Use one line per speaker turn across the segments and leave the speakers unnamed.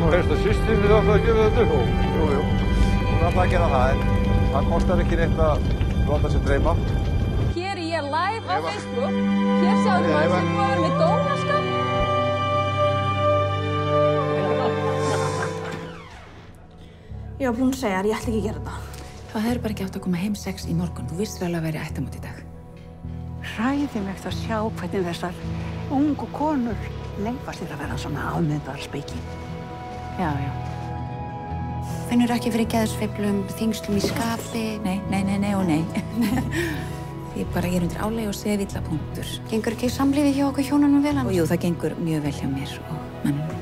nú helst að sýstinni þá ætlaði að gera þetta upp.
Jú, jú. Hún ætlaði að gera það, en það kostar ekki neitt að láta sér dreyma.
Hér er ég live á Facebook. Hér sjáum við mann sem vera með dónaskap.
Ég var búin að segja þér, ég ætla ekki að gera þetta.
Það hefur bara ekki átt að koma heim sex í morgun. Þú vissir alveg að vera ættamót í dag.
Hræðilegt að sjá hvernig þessar ungu konur leifa sér að vera svona afmyndar speiki.
Já, já. Finnur ekki fyrir geðsveiflum, þingslum í skapi? Nei, nei, nei, nei og nei. Því bara ég er undir áleg og segja villa punktur. Gengur ekki samlífi hjá okkur hjónunum vel hann? Jú, það gengur mjög vel hjá mér og mannum.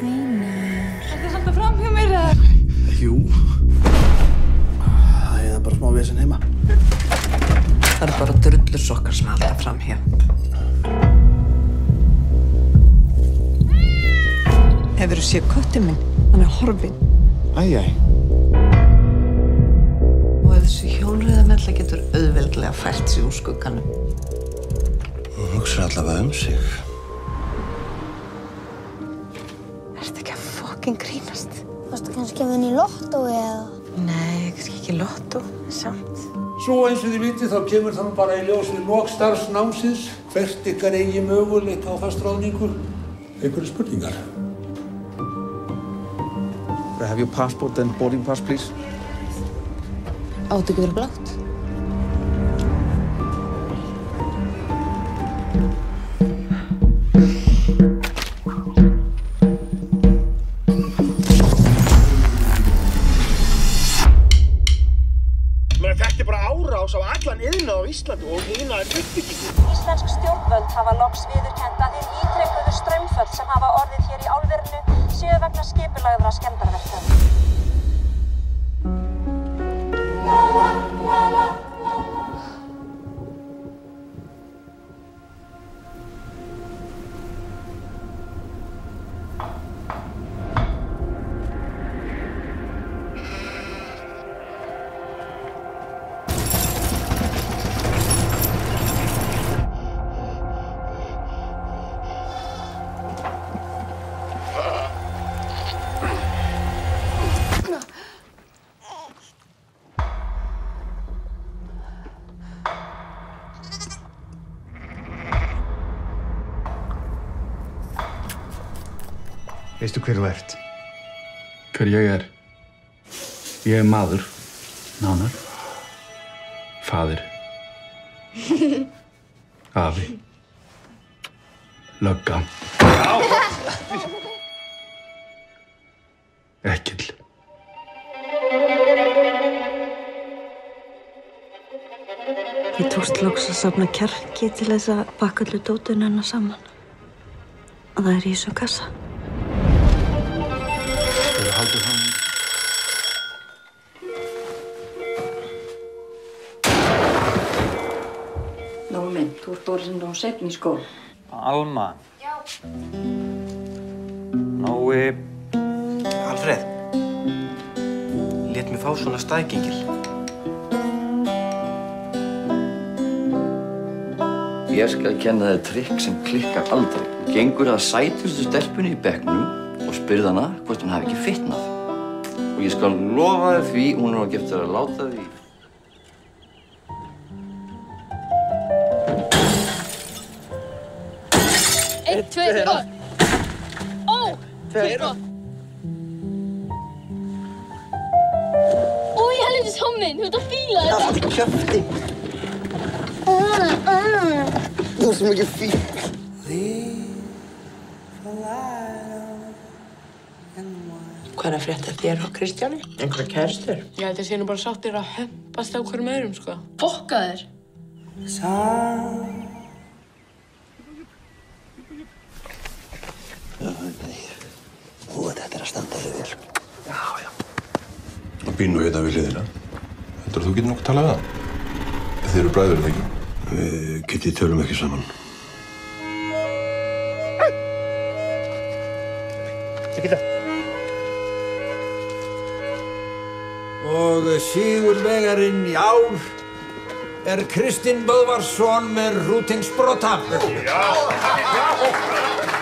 Þetta er svolítið fram hjá mér eða?
Jú. Það er bara smá vesen heima.
Það er bara drullur sokkar sem halda fram hér. Hefur þú séð köttið minn? Hann er horfinn.
Æj, æj.
Og ef þessu hjólriðamella getur auðveldlega fært sig úr skugganum.
Hún hugsa allavega um sig.
Ertu ekki að fokkin grínast?
Varstu kannski að vinna í lottói eða?
Nei, kannski ekki lottó, samt.
Svo eins og þið vitið þá kemur það nú bara í ljós við lok starfsnámsins hvert ykkar eigi möguleik á fastráðningu. Einhverju spurningar?
Have your passport and boarding pass, please?
Áttu ekki verið blátt?
Er uppbyggingu.
Íslensk stjórnvöld hafa loks viðurkend að þeir ítrekuðu strömmföll sem hafa orðið hér í álverinu séu vegna skipulagðra skemmdarverka.
Veistu hver þú ert?
Hver ég er? Ég er maður. Nánar. Fadir. Afi. Lögga. Ekkill.
Ég tókst loks að safna kjarki til þess að bakka allir dótun hennar saman. Og það er í þessum kassa.
Hefur haldið hann.
Nógu minn, þú ert orðin á setn í skóla.
Alma. Já. Nói.
Alfreð. Lét mig fá svona staðgengil.
Ég skal kenna þér trikk sem klikkar aldrei. Gengur að sætustu stelpunni í bekknum og spyrð hana hvort hún hafi ekki fitnað. Og ég skal lofa þér því hún er á geftur að láta því.
Einn, tveir, og... Ó,
Tveir.
Ó, ég helviti saman, þú ert að fíla
Það
þetta.
er kjöfti. Þú sem ekki fíl.
Hvað er að frétta þér og Kristjáni? Einhverja kæristur?
Ég held að sé nú bara sáttir að hömpast á hverjum öðrum, sko. Fokka þér!
Þú veit þetta er að standa þig vel. Já, já.
Og býr nú hérna við hliðina. Heldur þú getur nokkuð talað við hann? Þið eru bræður, ekki?
Við getið tölum ekki saman.
Ekki það.
Og sigurvegarinn í ár er Kristinn Böðvarsson með Rútingsbrota.
Já.